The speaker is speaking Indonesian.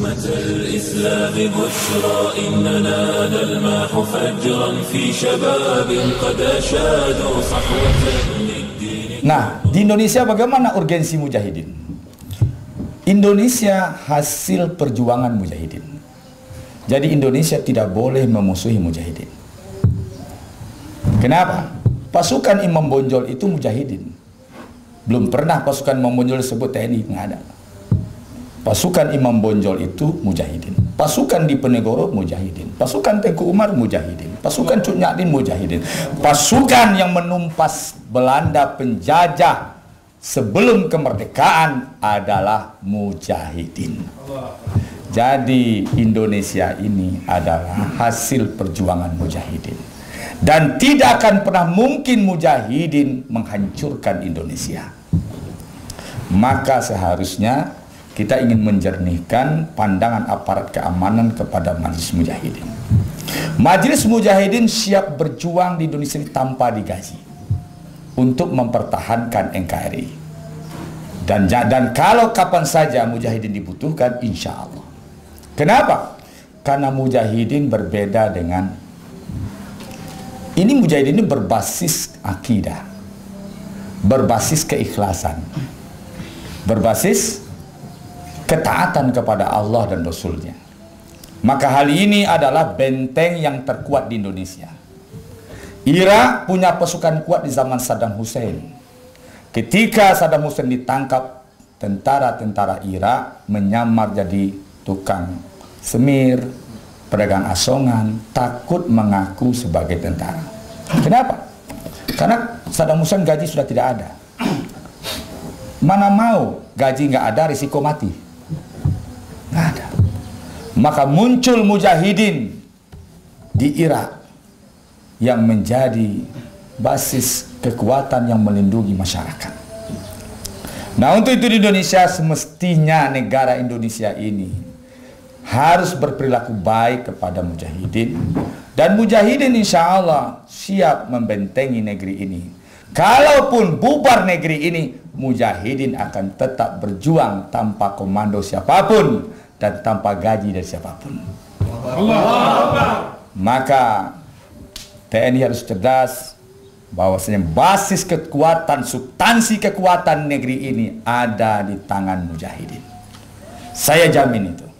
أمة الإسلام بشرى إننا نلمح فجرا في شباب قد أشادوا صحوة للدين Nah, di Indonesia bagaimana urgensi mujahidin? Indonesia hasil perjuangan mujahidin. Jadi Indonesia tidak boleh memusuhi mujahidin. Kenapa? Pasukan Imam Bonjol itu mujahidin. Belum pernah pasukan Imam Bonjol disebut TNI, nggak ada. Pasukan Imam Bonjol itu mujahidin. Pasukan di Penegoro mujahidin. Pasukan Tengku Umar mujahidin. Pasukan Cut Nyadin mujahidin. Pasukan yang menumpas Belanda penjajah sebelum kemerdekaan adalah mujahidin. Jadi Indonesia ini adalah hasil perjuangan mujahidin. Dan tidak akan pernah mungkin mujahidin menghancurkan Indonesia. Maka seharusnya kita ingin menjernihkan pandangan aparat keamanan kepada Majelis Mujahidin. Majelis Mujahidin siap berjuang di Indonesia tanpa digaji untuk mempertahankan NKRI. Dan dan kalau kapan saja Mujahidin dibutuhkan, insya Allah. Kenapa? Karena Mujahidin berbeda dengan ini Mujahidin ini berbasis akidah, berbasis keikhlasan, berbasis ketaatan kepada Allah dan Rasulnya. Maka hal ini adalah benteng yang terkuat di Indonesia. Irak punya pasukan kuat di zaman Saddam Hussein. Ketika Saddam Hussein ditangkap, tentara-tentara Irak menyamar jadi tukang semir, pedagang asongan, takut mengaku sebagai tentara. Kenapa? Karena Saddam Hussein gaji sudah tidak ada. Mana mau gaji nggak ada, risiko mati. Maka muncul mujahidin di Irak yang menjadi basis kekuatan yang melindungi masyarakat. Nah untuk itu di Indonesia semestinya negara Indonesia ini harus berperilaku baik kepada mujahidin dan mujahidin insya Allah siap membentengi negeri ini. Kalaupun bubar negeri ini, mujahidin akan tetap berjuang tanpa komando siapa pun dan tanpa gaji dari siapa pun. Maka TNI harus cerdas bahwasanya basis kekuatan, substansi kekuatan negeri ini ada di tangan mujahidin. Saya jamin itu.